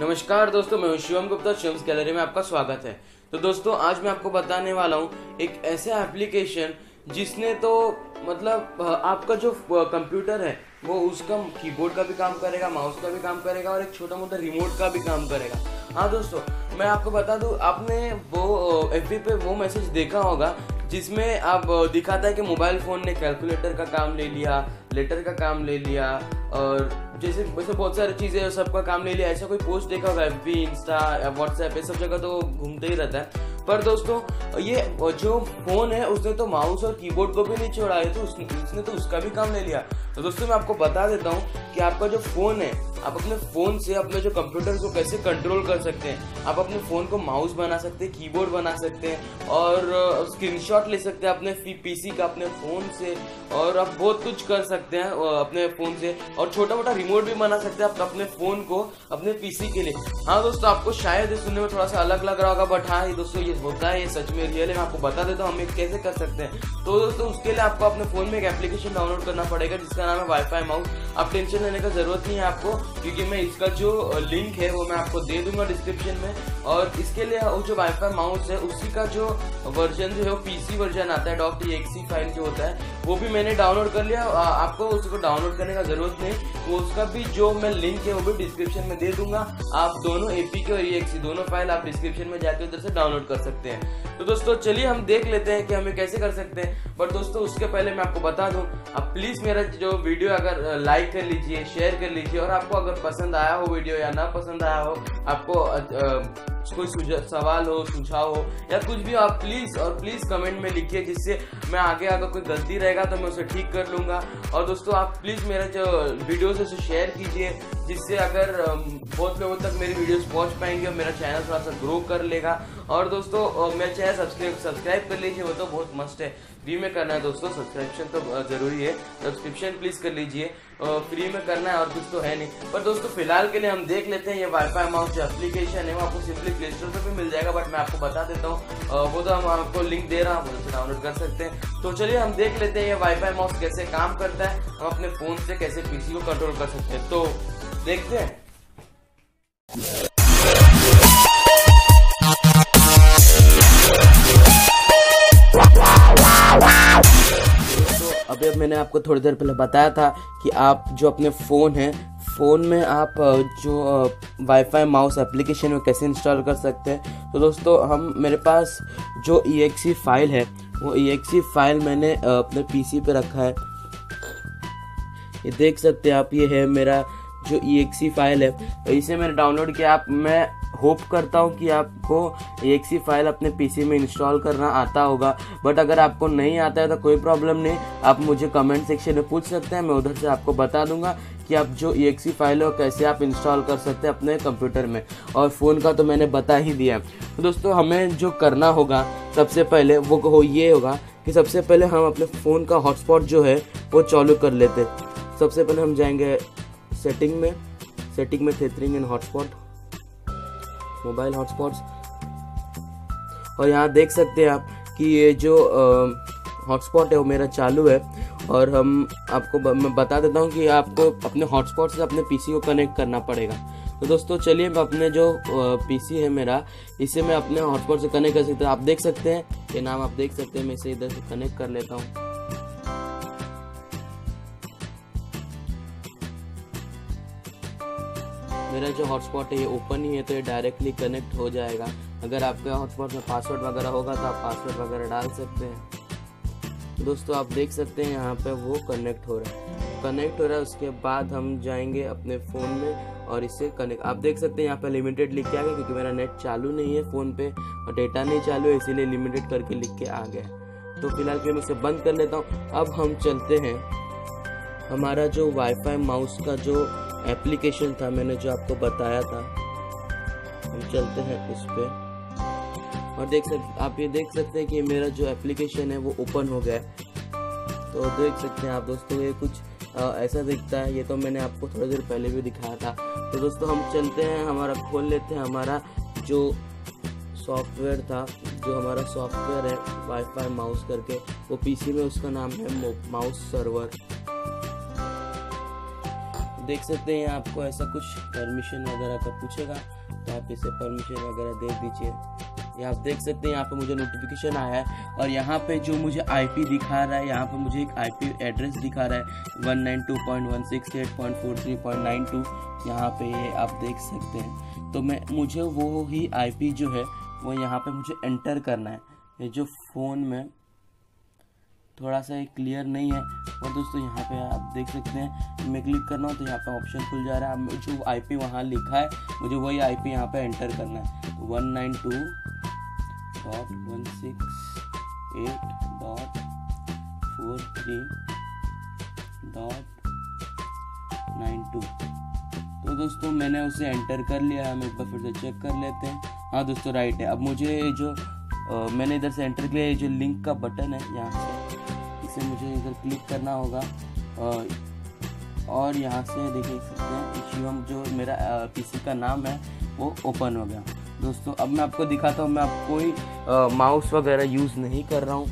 नमस्कार दोस्तों, मैं शिवम गुप्ता, शिवम्स गैलरी में आपका स्वागत है। तो दोस्तों, आज मैं आपको बताने वाला हूँ एक ऐसा एप्लीकेशन जिसने तो मतलब आपका जो कंप्यूटर है, वो उसका कीबोर्ड का भी काम करेगा माउस का भी काम करेगा और एक छोटा मोटा रिमोट का भी काम करेगा। हाँ दोस्तों, मैं आपको बता दूँ, आपने वो एफबी पे वो मैसेज देखा होगा जिसमें आप दिखाता है कि मोबाइल फ़ोन ने कैलकुलेटर का काम ले लिया लेटर का काम ले लिया और जैसे वैसे बहुत सारी चीज़ें सबका काम ले लिया। ऐसा कोई पोस्ट देखा होगा एफ़ बी इंस्टा व्हाट्सएप ये सब जगह तो घूमते ही रहता है। पर दोस्तों ये जो फ़ोन है उसने तो माउस और कीबोर्ड को भी नहीं छोड़ा है तो उसने, उसने तो उसका भी काम ले लिया। तो दोस्तों मैं आपको बता देता हूँ कि आपका जो फ़ोन है आप अपने फ़ोन से अपने जो कंप्यूटर को कैसे कंट्रोल कर सकते हैं? आप अपने फ़ोन को माउस बना सकते हैं कीबोर्ड बना सकते हैं, और स्क्रीनशॉट ले सकते हैं अपने पीसी का अपने फ़ोन से, और आप बहुत कुछ कर सकते हैं अपने फ़ोन से, और छोटा मोटा रिमोट भी बना सकते हैं आप अपने फ़ोन को, अपने पीसी के लिए। हाँ दोस्तों, आपको शायद सुनने में थोड़ा सा अलग लग रहा होगा बट हाँ ये दोस्तों, ये होता है, ये सच में रियल है, मैं आपको बता देता हूँ, हम कैसे कर सकते हैं। तो दोस्तों, उसके लिए आपको अपने फ़ोन में एक एप्लीकेशन डाउनलोड करना पड़ेगा, जिसका नाम है वाईफाई माउस आप टेंशन लेने का ज़रूरत नहीं है आपको क्योंकि मैं इसका जो लिंक है वो मैं आपको दे दूँगा डिस्क्रिप्शन में। और इसके लिए वो जो वाईफाई माउस है, उसी का जो वर्जन जो है, वो पीसी वर्जन आता है डॉट एक्सी फ़ाइल जो होता है, वो भी मैंने डाउनलोड कर लिया। आपको उसको डाउनलोड करने का ज़रूरत नहीं। वो उसका भी जो मैं लिंक है, वो भी डिस्क्रिप्शन में दे दूँगा। आप दोनों एपी के और ई दोनों फ़ाइल आप डिस्क्रिप्शन में जाके उधर से डाउनलोड कर सकते हैं। तो दोस्तों, चलिए हम देख लेते हैं कि हमें कैसे कर सकते हैं। बट दोस्तों, उसके पहले मैं आपको बता दूँ, आप प्लीज़ मेरा जो वीडियो अगर लाइक कर लीजिए शेयर कर लीजिए, और आपको अगर पसंद आया हो वीडियो या ना पसंद आया हो आपको कोई सवाल हो, सुझाव हो, या कुछ भी आप प्लीज़ और प्लीज़ कमेंट में लिखिए जिससे मैं आगे अगर कोई गलती रहेगा तो मैं उसे ठीक कर लूँगा। और दोस्तों, आप प्लीज़ मेरा जो वीडियो है उसे शेयर कीजिए, जिससे अगर बहुत लोगों तक मेरी वीडियोस पहुँच पाएँगे और मेरा चैनल थोड़ा सा ग्रो कर लेगा। और दोस्तों मेरा चैनल सब्सक्राइब सब्सक्राइब कर लीजिए, वो तो बहुत मस्त है। फ्री में करना है दोस्तों सब्सक्रिप्शन तो ज़रूरी है। सब्सक्रिप्शन प्लीज़ कर लीजिए। फ्री में करना है और कुछ तो है नहीं। पर दोस्तों, फ़िलहाल के लिए हम देख लेते हैं ये वाईफाई माउस जो एप्लीकेशन है, वो आपको सिंपली प्ले स्टोर पर भी मिल जाएगा बट मैं आपको बता देता हूँ। वो तो हम आपको लिंक दे रहा हूँ डाउनलोड कर सकते हैं। तो चलिए हम देख लेते हैं ये वाईफाई माउस कैसे काम करता है। हम अपने फ़ोन से कैसे पीसी को कंट्रोल कर सकते हैं। तो देखते हैं। अभी अब मैंने आपको थोड़ी देर पहले बताया था कि आप जो अपने फ़ोन है फ़ोन में आप जो वाईफाई माउस एप्लीकेशन में कैसे इंस्टॉल कर सकते हैं? तो दोस्तों, हम, मेरे पास जो ई e फ़ाइल है, वो ई e फ़ाइल मैंने अपने पीसी पे रखा है। ये देख सकते हैं आप, ये है मेरा जो ई e फ़ाइल है। इसे मैंने डाउनलोड किया। आप, मैं होप करता हूँ कि आपको एक सी फ़ाइल अपने पीसी में इंस्टॉल करना आता होगा। बट अगर आपको नहीं आता है तो कोई प्रॉब्लम नहीं। आप मुझे कमेंट सेक्शन में पूछ सकते हैं, मैं उधर से आपको बता दूँगा कि आप जो ई एक्सी फ़ाइल है, कैसे आप इंस्टॉल कर सकते हैं अपने कंप्यूटर में। और फ़ोन का तो मैंने बता ही दिया। तो दोस्तों, हमें जो करना होगा, सबसे पहले वो हो, ये होगा कि सबसे पहले हम अपने फ़ोन का हॉटस्पॉट जो है, वो चालू कर लेते। सबसे पहले हम जाएँगे सेटिंग में। सेटिंग में tethering and hotspot mobile hotspots. और यहाँ देख सकते हैं आप कि ये जो हॉटस्पॉट है वो मेरा चालू है। और हम आपको ब, मैं बता देता हूँ कि आपको अपने हॉटस्पॉट से अपने पीसी को कनेक्ट करना पड़ेगा। तो दोस्तों चलिए मैं अपने जो पीसी है मेरा इसे मैं अपने हॉटस्पॉट से कनेक्ट कर सकता हूँ। आप देख सकते हैं ये नाम आप देख सकते हैं मैं इसे इधर से कनेक्ट कर लेता हूँ। मेरा जो हॉटस्पॉट है, ये ओपन ही है तो ये डायरेक्टली कनेक्ट हो जाएगा। अगर आपके हॉटस्पॉट में पासवर्ड वगैरह होगा तो आप पासवर्ड वगैरह डाल सकते हैं। दोस्तों, आप देख सकते हैं, यहाँ पे वो कनेक्ट हो रहा है। कनेक्ट हो रहा है, उसके बाद हम जाएँगे अपने फ़ोन में और इसे कनेक्ट आप देख सकते हैं, यहाँ पे लिमिटेड लिख के आ गया, क्योंकि मेरा नेट चालू नहीं है फ़ोन पे, और डेटा नहीं चालू है, इसीलिए लिमिटेड करके लिख के आ गया। तो फ़िलहाल के मैं इसे बंद कर लेता हूँ। अब हम चलते हैं। हमारा जो वाईफाई माउस का जो एप्लीकेशन था मैंने जो आपको बताया था। हम चलते हैं उस पर और देख सकते आप ये देख सकते हैं कि मेरा जो एप्लीकेशन है वो ओपन हो गया है। तो देख सकते हैं आप दोस्तों ये कुछ आ, ऐसा दिखता है। ये तो मैंने आपको थोड़ी देर पहले भी दिखाया था। तो दोस्तों हम चलते हैं हमारा खोल लेते हैं। हमारा जो सॉफ्टवेयर था जो हमारा सॉफ्टवेयर है वाईफाई माउस करके वो पीसी में उसका नाम है माउस सर्वर देख सकते हैं, आपको ऐसा कुछ परमिशन वगैरह का पूछेगा तो आप इसे परमिशन वगैरह दे दीजिए। ये आप देख सकते हैं, यहाँ पे मुझे नोटिफिकेशन आया है, और यहाँ पे जो मुझे आईपी दिखा रहा है, यहाँ पे मुझे एक आईपी एड्रेस दिखा रहा है one nine two point one six eight point four three point nine two यहाँ पे ये आप देख सकते हैं। तो मैं, मुझे वो ही आईपी जो है, वो यहाँ पे मुझे एंटर करना है। ये जो फ़ोन में थोड़ा सा क्लियर नहीं है। और दोस्तों यहाँ पे आप देख सकते हैं मैं क्लिक करना हूँ तो यहाँ पे ऑप्शन खुल जा रहा है। जो आई पी वहाँ लिखा है मुझे वही आई पी यहाँ पे एंटर करना है। One nine two dot one six eight dot four three dot nine two तो दोस्तों मैंने उसे एंटर कर लिया हम एक बार फिर से चेक कर लेते हैं। हाँ दोस्तों राइट है। अब मुझे जो आ, मैंने इधर से एंटर किया ये जो लिंक का बटन है यहाँ से मुझे इधर क्लिक करना होगा। और यहाँ से देख सकते हैं शिवम जो मेरा पीसी का नाम है, वो ओपन हो गया। दोस्तों, अब मैं आपको दिखाता हूँ, मैं आप कोई माउस वगैरह यूज़ नहीं कर रहा हूँ।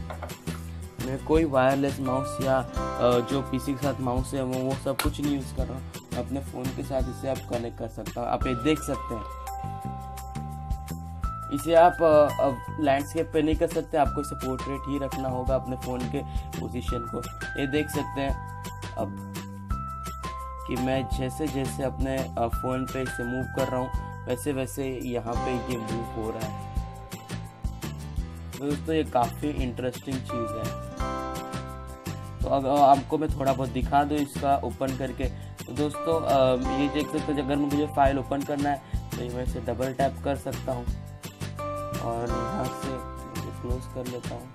मैं कोई वायरलेस माउस या जो पीसी के साथ माउस है, वो वो सब कुछ नहीं यूज़ कर रहा हूँ। अपने फ़ोन के साथ इसे आप कनेक्ट कर सकता हूँ। आप ये देख सकते हैं। इसे आप लैंडस्केप पे नहीं कर सकते, आपको इसे पोर्ट्रेट ही रखना होगा अपने फ़ोन के पोजीशन को। ये देख सकते हैं अब कि मैं जैसे जैसे अपने फ़ोन पे इसे मूव कर रहा हूँ, वैसे वैसे यहाँ पे ये मूव हो रहा है। दोस्तों, ये काफ़ी इंटरेस्टिंग चीज़ है। तो अब आपको मैं थोड़ा बहुत दिखा दूँ इसका ओपन करके। तो दोस्तों ये देख सकते हैं, अगर मुझे फ़ाइल ओपन करना है तो मैं इसे डबल टैप कर सकता हूँ। और यहाँ से क्लोज कर लेता हूँ।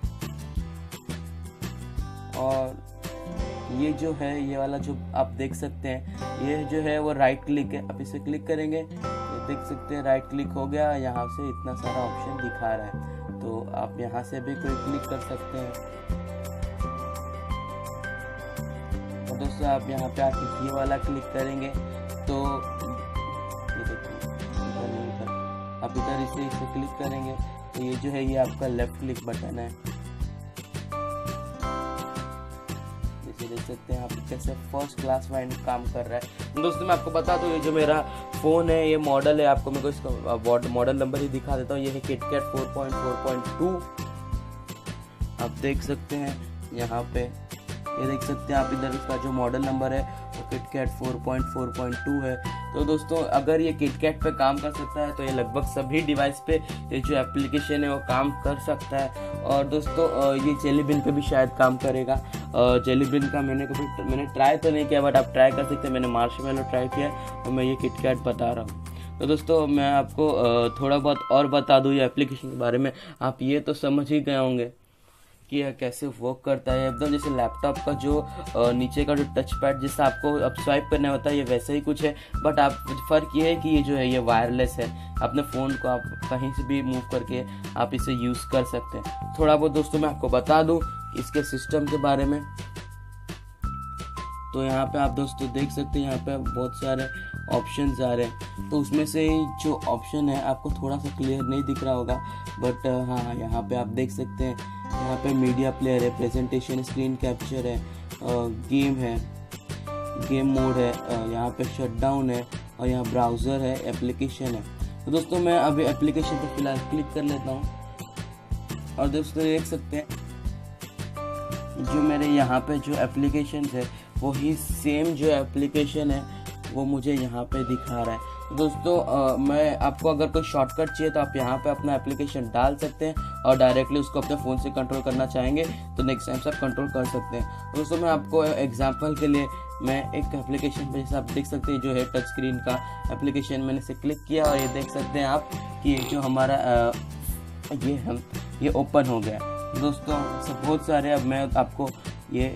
और ये जो है, ये वाला जो आप देख सकते हैं, ये जो है वो राइट क्लिक है। आप इसे क्लिक करेंगे तो देख सकते हैं राइट क्लिक हो गया। यहाँ से इतना सारा ऑप्शन दिखा रहा है। तो आप यहाँ से भी कोई क्लिक कर सकते हैं। तो दोस्तों, आप यहाँ पे आके ये वाला क्लिक करेंगे। तो आप इधर इसे इसे क्लिक करेंगे। तो ये जो है, ये आपका लेफ़्ट क्लिक बटन है। देख सकते हैं आप कैसे फ़र्स्ट क्लास वाइन काम कर रहा है। दोस्तों, मैं आपको बता दूँ, ये जो मेरा फ़ोन है, ये मॉडल है। आपको मैं इसका मॉडल नंबर ही दिखा देता हूँ। ये है किटकैट 4.4.2 आप देख सकते हैं यहाँ पे। ये देख सकते हैं आप इधर इसका जो मॉडल नंबर है वो किटकैट 4.4.2 है। तो दोस्तों, अगर ये किटकैट पे काम कर सकता है तो ये लगभग सभी डिवाइस पे ये जो एप्लीकेशन है, वो काम कर सकता है। और दोस्तों ये जेली बिन पे भी शायद काम करेगा। जेली बिन का मैंने कभी, मैंने ट्राई तो नहीं किया बट आप ट्राई कर सकते हैं। मैंने मार्श मेलो ट्राई किया और मैं ये किटकैट बता रहा हूँ। तो दोस्तों, मैं आपको थोड़ा बहुत और बता दूँ ये एप्लीकेशन के बारे में। आप ये तो समझ ही गए होंगे। कि यह कैसे वर्क करता है, एकदम जैसे लैपटॉप का जो नीचे का जो टच पैड जिससे आपको अब स्वाइप करना होता है, ये वैसे ही कुछ है। बट आप, फ़र्क ये है कि ये जो है, ये वायरलेस है। अपने फ़ोन को आप कहीं से भी मूव करके आप इसे यूज़ कर सकते हैं। थोड़ा बहुत दोस्तों मैं आपको बता दूँ इसके सिस्टम के बारे में। तो यहाँ पे आप दोस्तों देख सकते हैं, यहाँ पे बहुत सारे ऑप्शन आ रहे हैं। तो उसमें से जो ऑप्शन है, आपको थोड़ा सा क्लियर नहीं दिख रहा होगा बट हाँ यहाँ पे आप देख सकते हैं। यहाँ पे मीडिया प्लेयर है प्रेजेंटेशन स्क्रीन कैप्चर है गेम है गेम मोड है यहाँ पे शटडाउन है और यहाँ ब्राउज़र है एप्लीकेशन है। तो दोस्तों, मैं अभी एप्लीकेशन पर फ़िलहाल क्लिक कर लेता हूँ। और दोस्तों देख सकते हैं, जो मेरे यहाँ पे जो एप्लीकेशन है वही सेम जो एप्लीकेशन है, वो मुझे यहाँ पे दिखा रहा है। दोस्तों आ, मैं आपको अगर कोई शॉर्टकट चाहिए तो आप यहाँ पे अपना एप्लीकेशन डाल सकते हैं और डायरेक्टली उसको अपने फ़ोन से कंट्रोल करना चाहेंगे तो नेक्स्ट टाइम से आप कंट्रोल कर सकते हैं। दोस्तों मैं आपको एग्जांपल के लिए मैं एक एप्लीकेशन पर जैसे आप देख सकते हैं जो है टच स्क्रीन का एप्लीकेशन मैंने इसे क्लिक किया और ये देख सकते हैं आप कि जो हमारा आ, ये हम ये ओपन हो गया। दोस्तों बहुत सारे अब मैं आपको ये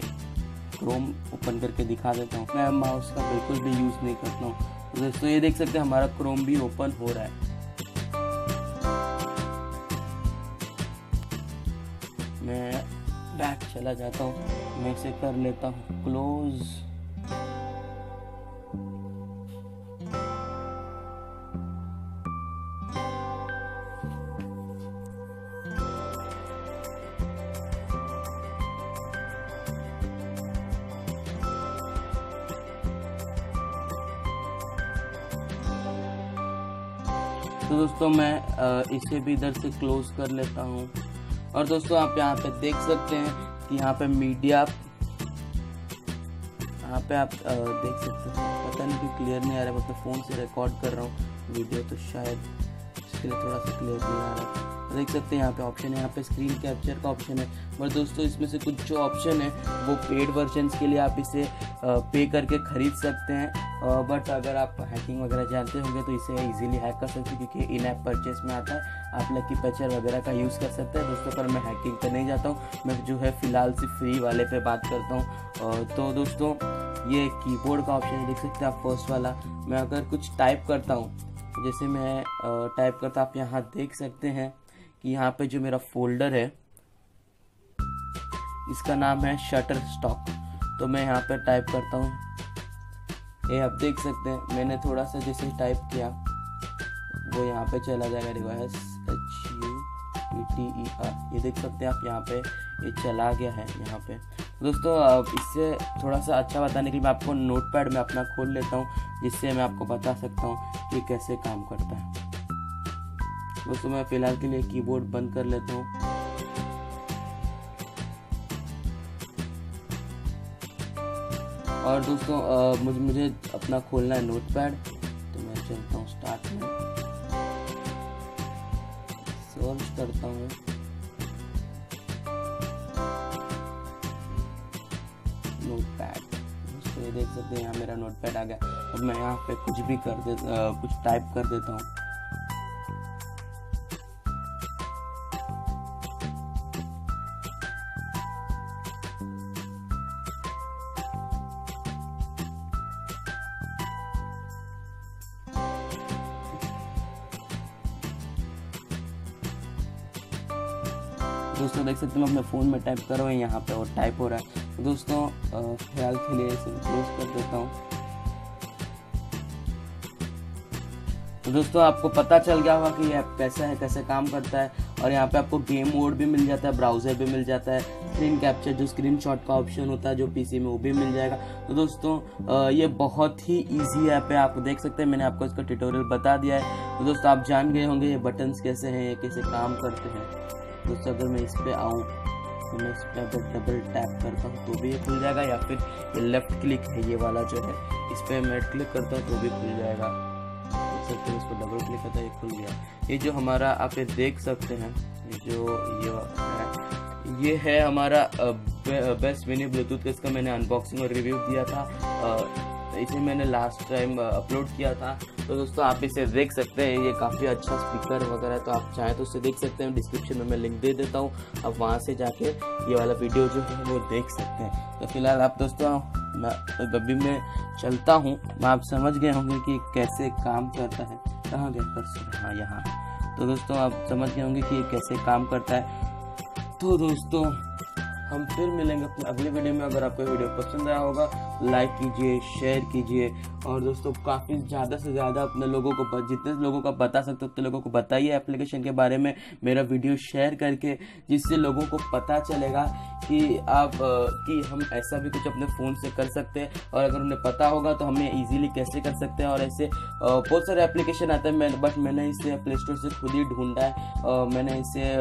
क्रोम ओपन करके दिखा देता हूँ। मैं माउस का बिल्कुल भी यूज़ नहीं करता हूँ। दोस्तों ये देख सकते हैं हमारा क्रोम भी ओपन हो रहा है। मैं बैक चला जाता हूँ। मैं इसे कर लेता हूँ। क्लोज़ तो दोस्तों मैं इसे भी इधर से क्लोज कर लेता हूँ। और दोस्तों आप यहाँ पे देख सकते हैं कि यहाँ पे मीडिया यहाँ पे आप देख सकते हैं। पता नहीं कि क्लियर नहीं आ रहा है अपने फ़ोन से रिकॉर्ड कर रहा हूँ वीडियो तो शायद इसके लिए थोड़ा सा क्लियर नहीं आ रहा देख सकते हैं यहाँ पे ऑप्शन है, यहाँ पे स्क्रीन कैप्चर का ऑप्शन है। पर दोस्तों, इसमें से कुछ जो ऑप्शन है, वो पेड वर्जन के लिए आप इसे पे करके खरीद सकते हैं। बट अगर आप हैकिंग वगैरह जानते होंगे तो इसे इजीली हैक कर सकते हैं, क्योंकि इन ऐप परचेज में आता है। आप लकी पैचर वगैरह का यूज़ कर सकते हैं। दोस्तों, पर मैं हैकिंग पर नहीं जाता हूँ। मैं जो है फ़िलहाल सिर्फ़ फ्री वाले पे बात करता हूँ। तो दोस्तों, ये कीबोर्ड का ऑप्शन देख सकते हैं आप फ़र्स्ट वाला। मैं अगर कुछ टाइप करता हूँ, जैसे मैं टाइप करता आप यहाँ देख सकते हैं। कि यहाँ पे जो मेरा फोल्डर है, इसका नाम है शटर स्टॉक तो मैं यहाँ पे टाइप करता हूँ। ये आप देख सकते हैं, मैंने थोड़ा सा जैसे टाइप किया, वो यहाँ पे चला जाएगा device H U E T E R ये देख सकते हैं आप यहाँ पे ये चला गया है यहाँ पे। दोस्तों इससे थोड़ा सा अच्छा बताने के लिए मैं आपको नोट पैड में अपना खोल लेता हूँ, जिससे मैं आपको बता सकता हूँ कि कैसे काम करता है। दोस्तों मैं फ़िलहाल के लिए कीबोर्ड बंद कर लेता हूँ। और दोस्तों मुझे मुझे अपना खोलना है नोट पैड तो मैं चलता हूँ स्टार्ट में। सर्च करता हूँ। पैड ये देख सकते हैं, यहाँ मेरा नोट पैड आ गया। अब मैं यहाँ पे कुछ भी कर दे कुछ टाइप कर देता हूँ। दोस्तों देख सकते हैं, अपने फ़ोन में टाइप कर रहा हूँ यहाँ पे और टाइप हो रहा है। तो दोस्तों ख्याल के लिए इसे क्लोज कर देता हूँ। तो दोस्तों, आपको पता चल गया होगा कि ये ऐप कैसा है, कैसे काम करता है और यहाँ पे आपको गेम मोड भी मिल जाता है ब्राउज़र भी मिल जाता है स्क्रीन कैप्चर जो स्क्रीन शॉट का ऑप्शन होता है, जो पीसी में वो भी मिल जाएगा। तो दोस्तों ये बहुत ही इजी ऐप है, आप देख सकते हैं, मैंने आपको इसका ट्यूटोरियल बता दिया है। तो दोस्तों, आप जान गए होंगे ये बटन्स कैसे हैं, ये कैसे काम करते हैं। दोस्तों, अगर मैं इस पर आऊँ तो मैं इस पर अगर डबल टैप करता हूँ तो भी ये खुल जाएगा, या फिर ये लेफ़्ट क्लिक है, ये वाला जो है, इस पर मैं क्लिक करता हूँ तो भी खुल जाएगा। सकते हैं इस पर डबल क्लिक करता है, ये खुल गया। ये जो हमारा आप ये देख सकते हैं जो ये है ये है हमारा बेस्ट मिनी ब्लूटूथ इसका मैंने अनबॉक्सिंग और रिव्यू दिया था। इसे मैंने लास्ट टाइम अपलोड किया था। तो दोस्तों, आप इसे देख सकते हैं। ये काफ़ी अच्छा स्पीकर वगैरह तो आप चाहें तो उसे देख सकते हैं। डिस्क्रिप्शन में मैं लिंक दे देता हूँ। आप वहाँ से जाके ये वाला वीडियो जो है, वो देख सकते हैं। तो फ़िलहाल आप दोस्तों, मैं अभी मैं चलता हूँ। मैं आप समझ गए होंगे कि कैसे काम करता है। कहाँ गए कर हाँ यहाँ। तो दोस्तों, आप समझ गए होंगे कि ये कैसे काम करता है। तो दोस्तों, हम फिर मिलेंगे अपने अगले वीडियो में। अगर आपको वीडियो पसंद आया होगा लाइक कीजिए शेयर कीजिए। और दोस्तों, काफ़ी ज़्यादा से ज़्यादा अपने लोगों को जितने लोगों का बता सकते हो, उतने लोगों को बताइए एप्लीकेशन के बारे में, मेरा वीडियो शेयर करके, जिससे लोगों को पता चलेगा कि आप कि हम ऐसा भी कुछ अपने फ़ोन से कर सकते हैं। और अगर उन्हें पता होगा तो हमें ईजिली कैसे कर सकते हैं। और ऐसे बहुत सारे एप्लीकेशन आते हैं, मैं बट मैंने इसे प्ले स्टोर से खुद ही ढूंढा है। और मैंने इसे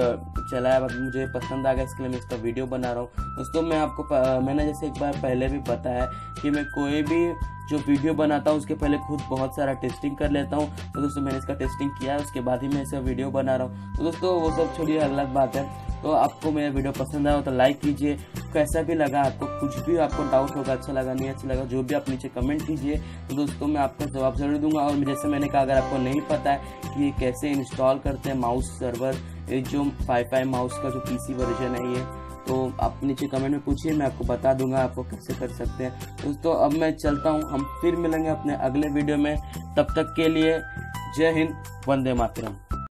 चलाया बट मुझे पसंद आ गया, इसके लिए मैं इसका वीडियो बना रहा हूँ। दोस्तों, मैं आपको मैंने जैसे एक बार पहले भी बताया कि मैं कोई भी जो वीडियो बनाता हूँ, उसके पहले खुद बहुत सारा टेस्टिंग कर लेता हूँ। तो दोस्तों, मैंने इसका टेस्टिंग किया है उसके बाद ही मैं इसे वीडियो बना रहा हूँ। तो दोस्तों, वो सब छोड़िए, अलग बात है। तो आपको मेरा वीडियो पसंद आया हो तो लाइक कीजिए। कैसा भी लगा आपको, कुछ भी आपको डाउट होगा अच्छा लगा, नहीं अच्छा लगा, जो भी आप नीचे कमेंट कीजिए तो दोस्तों, मैं आपका जवाब ज़रूर दूँगा। और जैसे मैंने कहा, अगर आपको नहीं पता है कि ये कैसे इंस्टॉल करते हैं माउस सर्वर जो फाइव फाइव माउस का जो पीसी वर्जन है ये तो आप नीचे कमेंट में पूछिए, मैं आपको बता दूँगा आपको कैसे कर सकते हैं। दोस्तों, अब मैं चलता हूँ, हम फिर मिलेंगे अपने अगले वीडियो में। तब तक के लिए जय हिंद, वंदे मातरम।